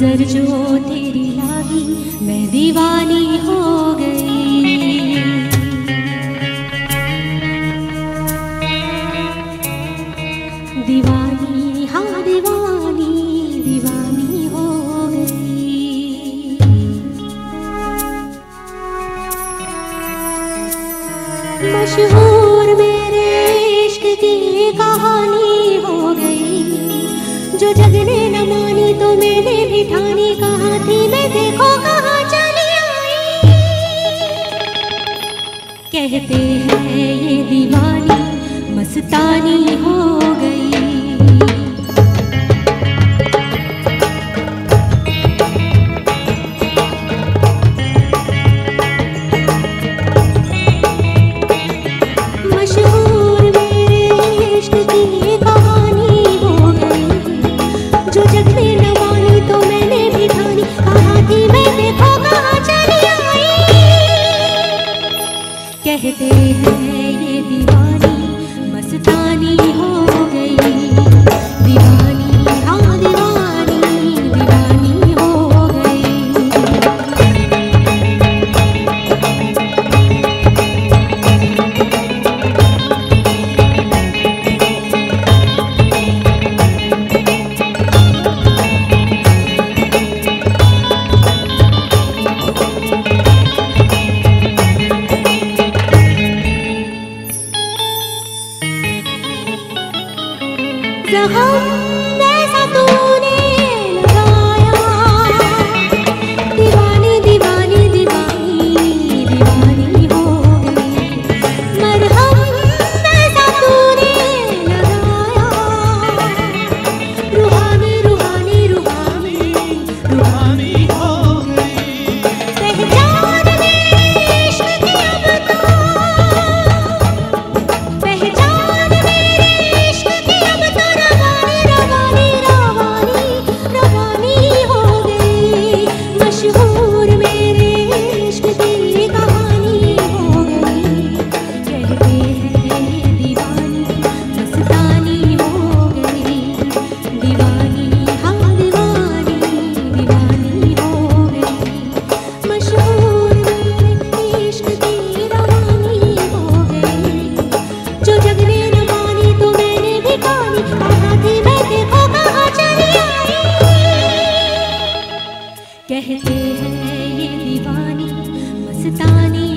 नज़र जो तेरी लागी, मैं दीवानी हो गई। दीवानी हाँ दीवानी दीवानी हो गई। मशहूर मेरे इश्क की कहानी हो गई, जो जगने कहते हैं ये दीवानी मस्तानी हो गई। कहते हैं ये दीवानी मस्तानी हो गई। 然后 कहते हैं ये दीवानी मस्तानी